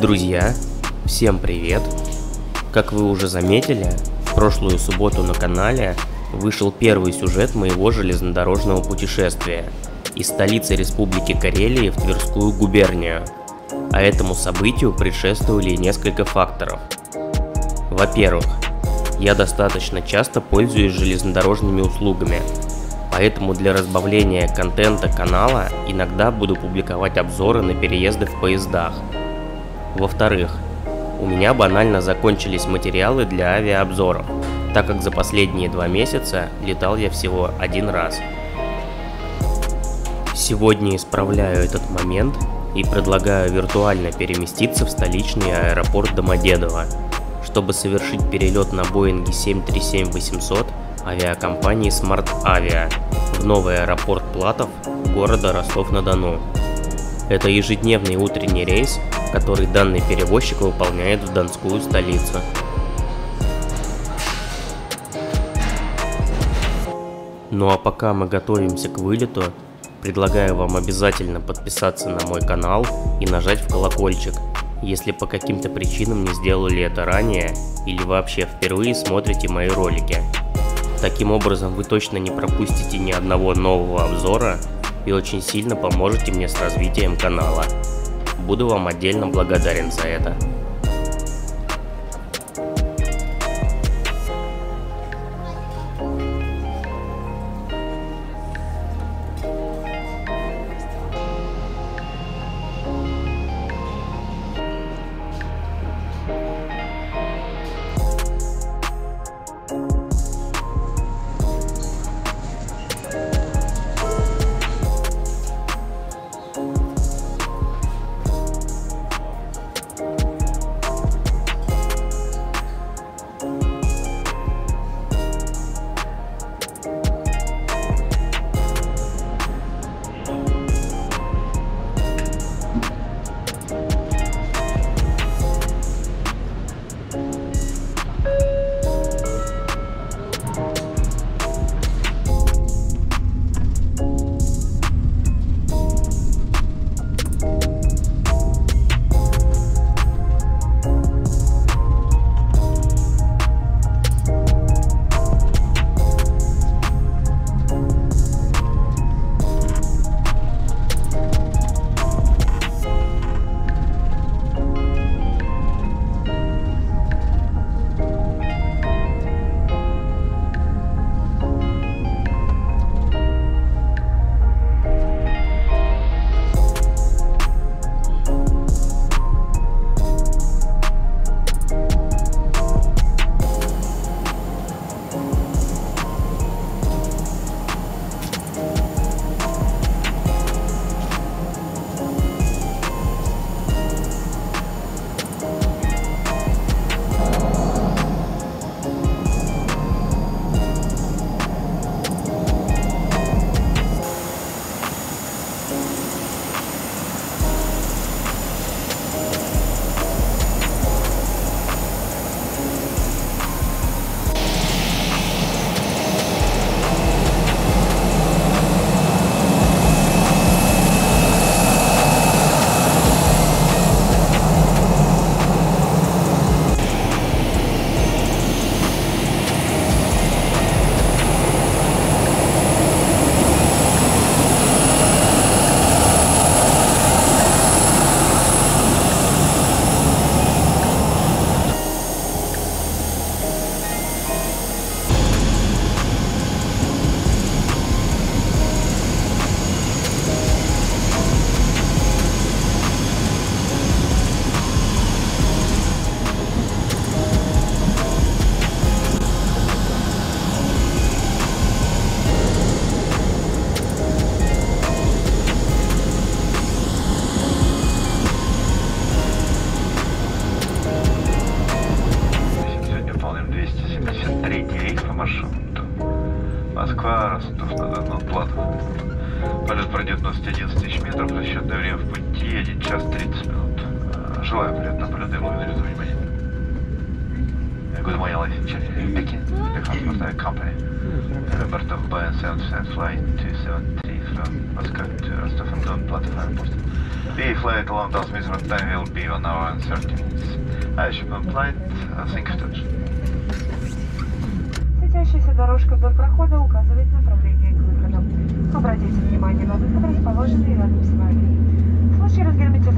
Друзья, всем привет! Как вы уже заметили, в прошлую субботу на канале вышел первый сюжет моего железнодорожного путешествия из столицы Республики Карелии в Тверскую губернию. А этому событию предшествовали несколько факторов. Во-первых, я достаточно часто пользуюсь железнодорожными услугами, поэтому для разбавления контента канала иногда буду публиковать обзоры на переезды в поездах. Во-вторых, у меня банально закончились материалы для авиаобзоров, так как за последние два месяца летал я всего один раз. Сегодня исправляю этот момент и предлагаю виртуально переместиться в столичный аэропорт Домодедово, чтобы совершить перелет на Боинге 737-800 авиакомпании Smart Avia в новый аэропорт Платов города Ростов-на-Дону. Это ежедневный утренний рейс, который данный перевозчик выполняет в Донскую столицу. Ну а пока мы готовимся к вылету, предлагаю вам обязательно подписаться на мой канал и нажать в колокольчик, если по каким-то причинам не сделали это ранее или вообще впервые смотрите мои ролики. Таким образом вы точно не пропустите ни одного нового обзора и очень сильно поможете мне с развитием канала. Буду вам отдельно благодарен за это.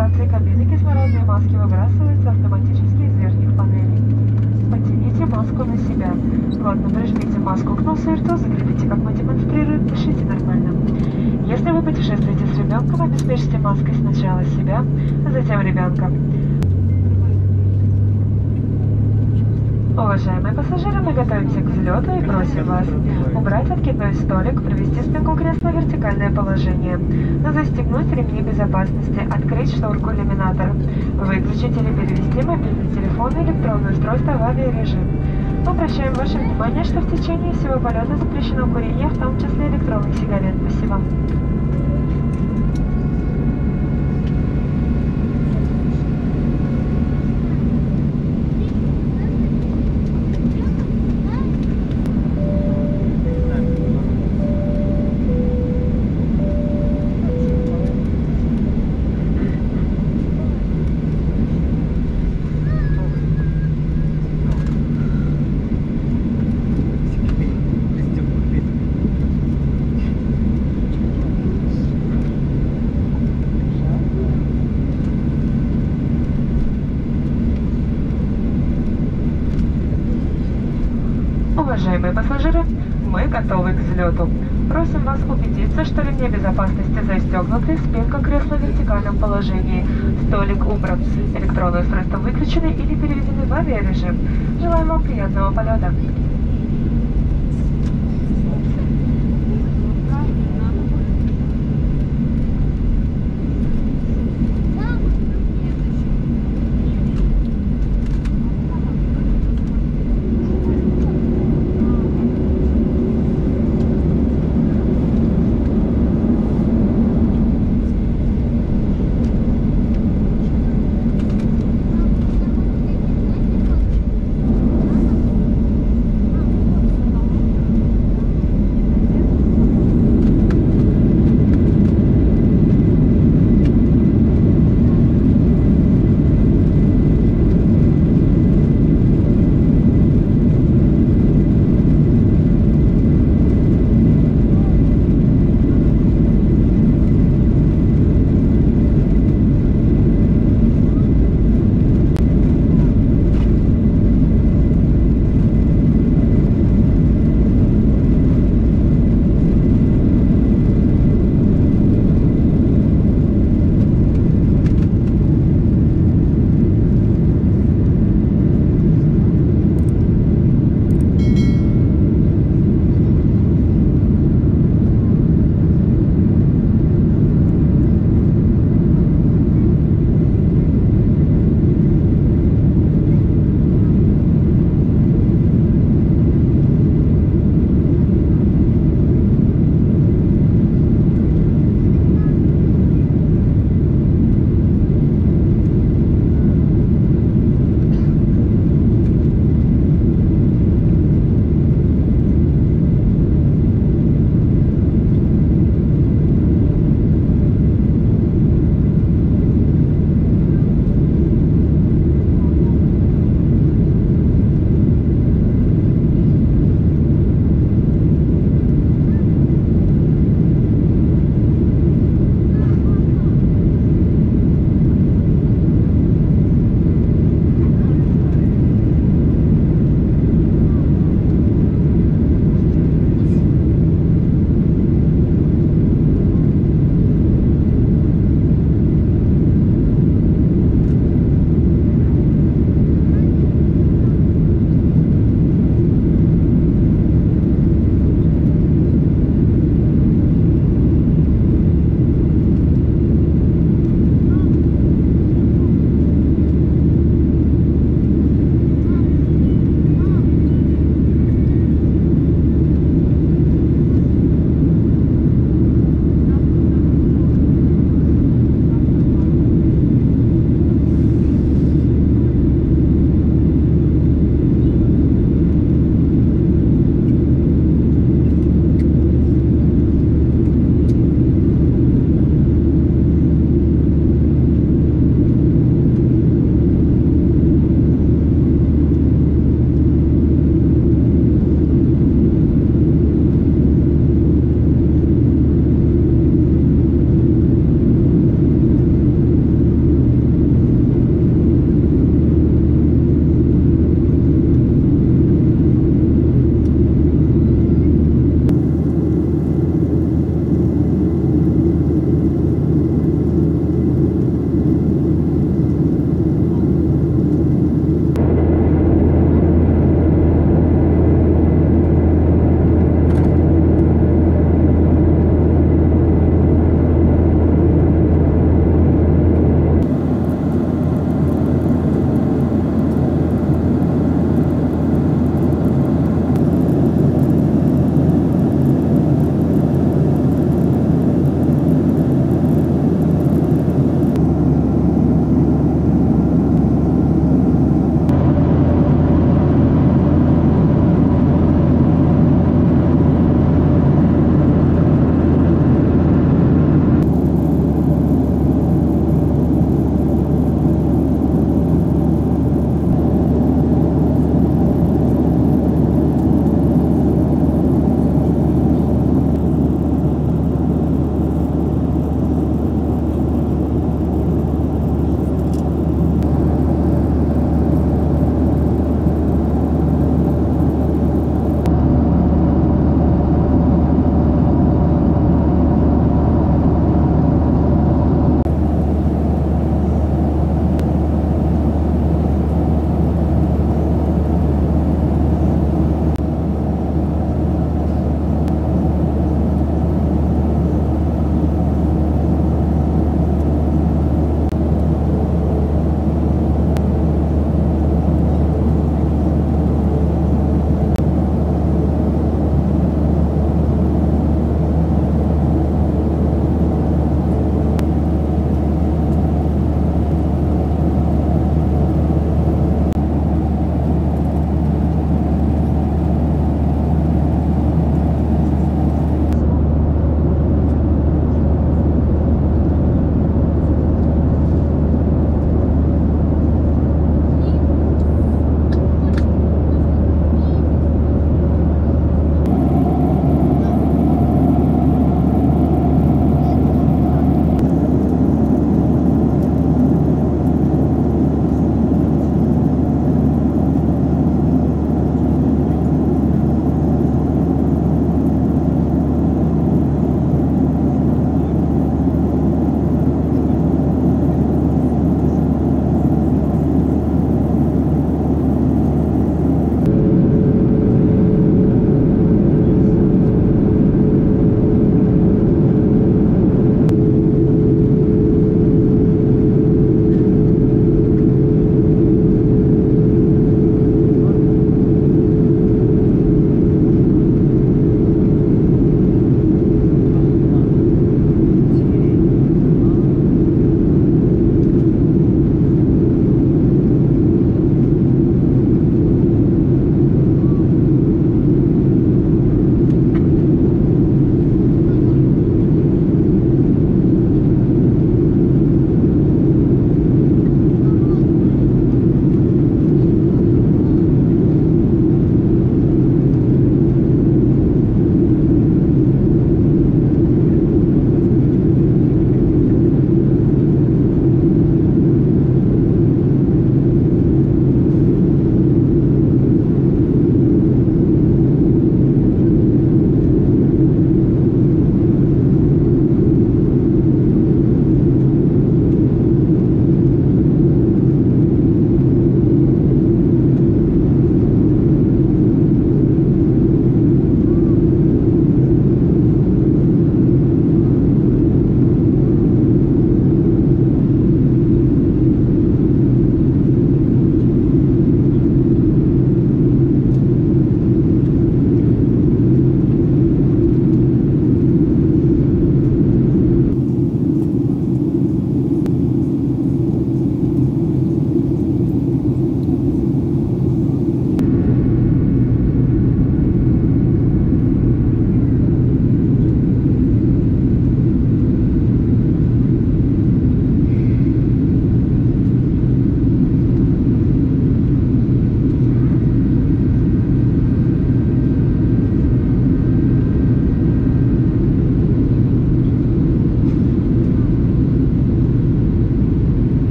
Разгерметизации кабины кислородные маски выбрасываются автоматически из верхних панелей. Потяните маску на себя. Плотно прижмите маску к носу и рту, закрепите, как мы демонстрируем, дышите нормально. Если вы путешествуете с ребенком, обеспечьте маской сначала себя, а затем ребенка. Уважаемые пассажиры, мы готовимся к взлету и просим вас убрать откидной столик, привести спинку кресла в вертикальное положение, застегнуть ремни безопасности, открыть шторку иллюминатора, выключить или перевести мобильный телефон и электронное устройство в авиарежим. Мы обращаем ваше внимание, что в течение всего полета запрещено курение, в том числе электронных сигарет. Спасибо. Уважаемые пассажиры, мы взлету. Просим вас убедиться, что ремни безопасности застегнуты, спинка кресла в вертикальном положении, столик убран, электронные устройства выключены или переведены в авиарежим. Желаем вам приятного полета.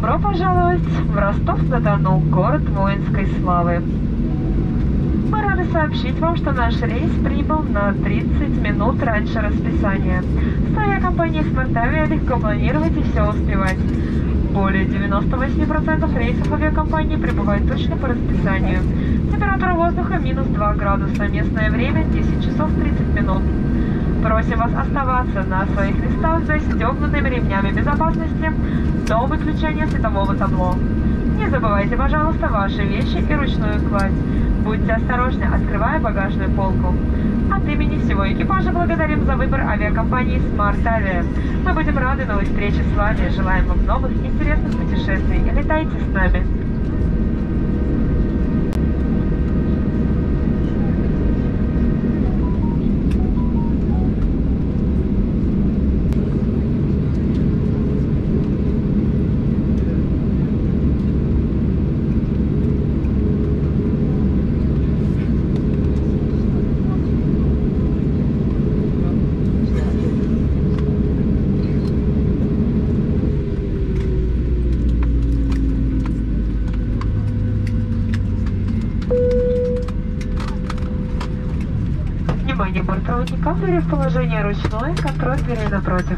Добро пожаловать в Ростов-на-Дону, город воинской славы. Мы рады сообщить вам, что наш рейс прибыл на 30 минут раньше расписания. С авиакомпанией «Смартавия» легко планировать и все успевать. Более 98% рейсов авиакомпании прибывают точно по расписанию. Температура воздуха минус 2 градуса, местное время 10 часов 30 минут. Просим вас оставаться на своих местах застегнутыми ремнями безопасности до выключения светового табло. Не забывайте, пожалуйста, ваши вещи и ручную кладь. Будьте осторожны, открывая багажную полку. От имени всего экипажа благодарим за выбор авиакомпании Smart Avia. Мы будем рады новой встрече с вами. Желаем вам новых интересных путешествий летайте с нами. Внимание, бортпроводникам двери в положение ручное, контроль дверей напротив.